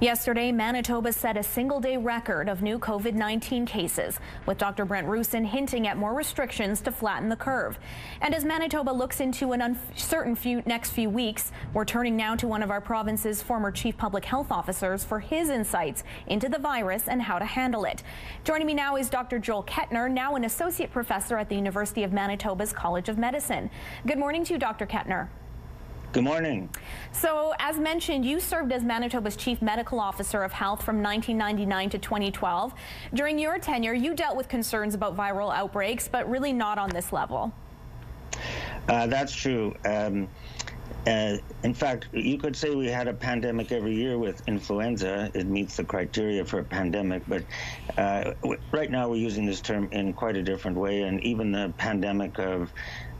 Yesterday, Manitoba set a single-day record of new COVID-19 cases, with Dr. Brent Roussin hinting at more restrictions to flatten the curve. And as Manitoba looks into an uncertain few, next few weeks, we're turning now to one of our province's former chief public health officers for his insights into the virus and how to handle it. Joining me now is Dr. Joel Kettner, now an associate professor at the University of Manitoba's College of Medicine. Good morning to you, Dr. Kettner. Good morning. So, as mentioned, you served as Manitoba's Chief Medical Officer of Health from 1999 to 2012. During your tenure, you dealt with concerns about viral outbreaks, but really not on this level. Uh, that's true. Um, uh, in fact, you could say we had a pandemic every year with influenza. It meets the criteria for a pandemic, but uh, right now we're using this term in quite a different way. And even the pandemic of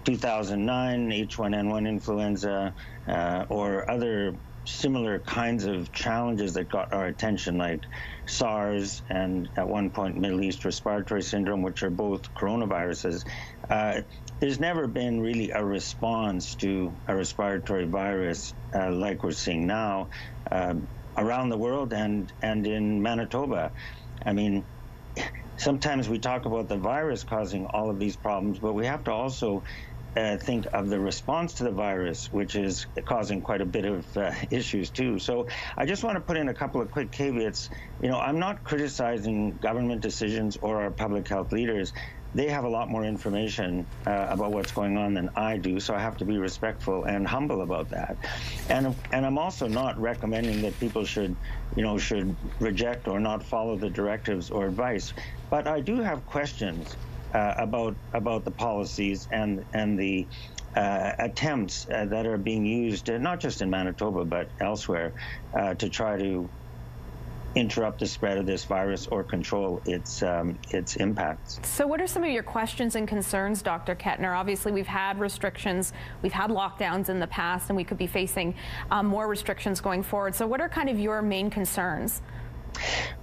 2009 H1N1 influenza uh, or other similar kinds of challenges that got our attention, like SARS and at one point Middle East Respiratory Syndrome, which are both coronaviruses. Uh, there's never been really a response to a respiratory virus uh, like we're seeing now uh, around the world and, and in Manitoba. I mean, sometimes we talk about the virus causing all of these problems, but we have to also uh, think of the response to the virus, which is causing quite a bit of uh, issues too. So I just want to put in a couple of quick caveats. You know, I'm not criticizing government decisions or our public health leaders. They have a lot more information uh, about what's going on than I do, so I have to be respectful and humble about that. And and I'm also not recommending that people should, you know, should reject or not follow the directives or advice. But I do have questions uh, about about the policies and and the uh, attempts uh, that are being used, uh, not just in Manitoba but elsewhere, uh, to try to interrupt the spread of this virus or control its um, its impacts. So, what are some of your questions and concerns, Dr. Kettner? Obviously, we've had restrictions, we've had lockdowns in the past, and we could be facing um, more restrictions going forward. So, what are kind of your main concerns?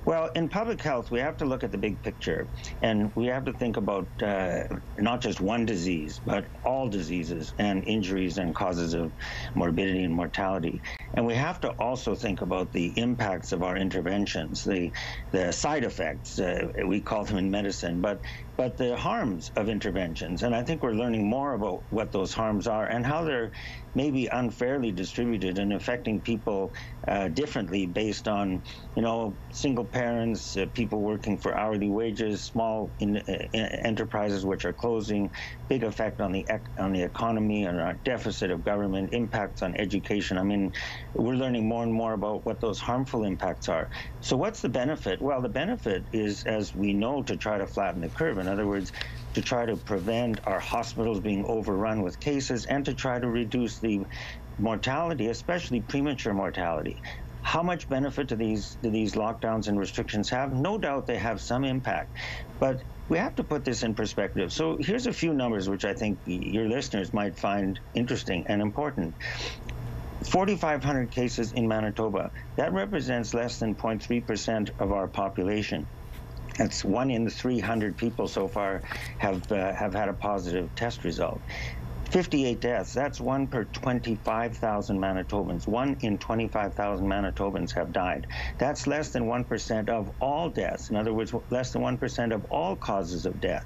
Well, in public health, we have to look at the big picture, and we have to think about uh, not just one disease, but all diseases and injuries and causes of morbidity and mortality. And we have to also think about the impacts of our interventions, the the side effects uh, we call them in medicine, but but the harms of interventions. And I think we're learning more about what those harms are and how they're maybe unfairly distributed and affecting people uh, differently based on, you know, single parents, uh, people working for hourly wages, small in, uh, enterprises which are closing, big effect on the on the economy and our deficit of government, impacts on education. I mean, we're learning more and more about what those harmful impacts are. So what's the benefit? Well, the benefit is, as we know, to try to flatten the curve. In other words, to try to prevent our hospitals being overrun with cases and to try to reduce the mortality, especially premature mortality. How much benefit do these do these lockdowns and restrictions have? No doubt they have some impact, but we have to put this in perspective. So here's a few numbers which I think your listeners might find interesting and important. 4,500 cases in Manitoba. That represents less than 0.3% of our population. That's one in 300 people so far have uh, have had a positive test result. 58 deaths. That's one per 25,000 Manitobans. One in 25,000 Manitobans have died. That's less than 1% of all deaths. In other words, less than 1% of all causes of death.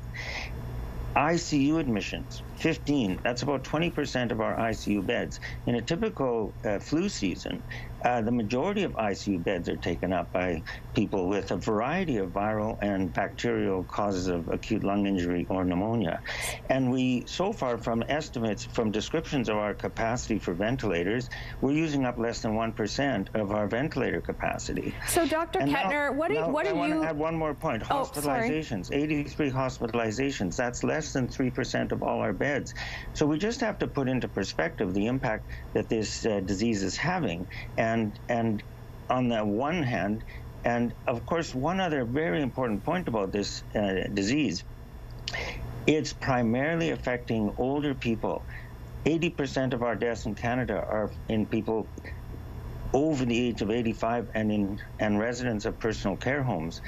ICU admissions, 15. That's about 20% of our ICU beds. In a typical uh, flu season, uh, the majority of ICU beds are taken up by people with a variety of viral and bacterial causes of acute lung injury or pneumonia. And we, so far, from estimates, from descriptions of our capacity for ventilators, we're using up less than 1% of our ventilator capacity. So, Dr. And Kettner, now, what, are, what are you... I want to add one more point. Oh, hospitalizations, sorry. 83 hospitalizations. That's less than 3% of all our beds. So we just have to put into perspective the impact that this uh, disease is having. And and and on the one hand, and of course, one other very important point about this uh, disease, it's primarily affecting older people. 80% of our deaths in Canada are in people over the age of 85 and in and residents of personal care homes.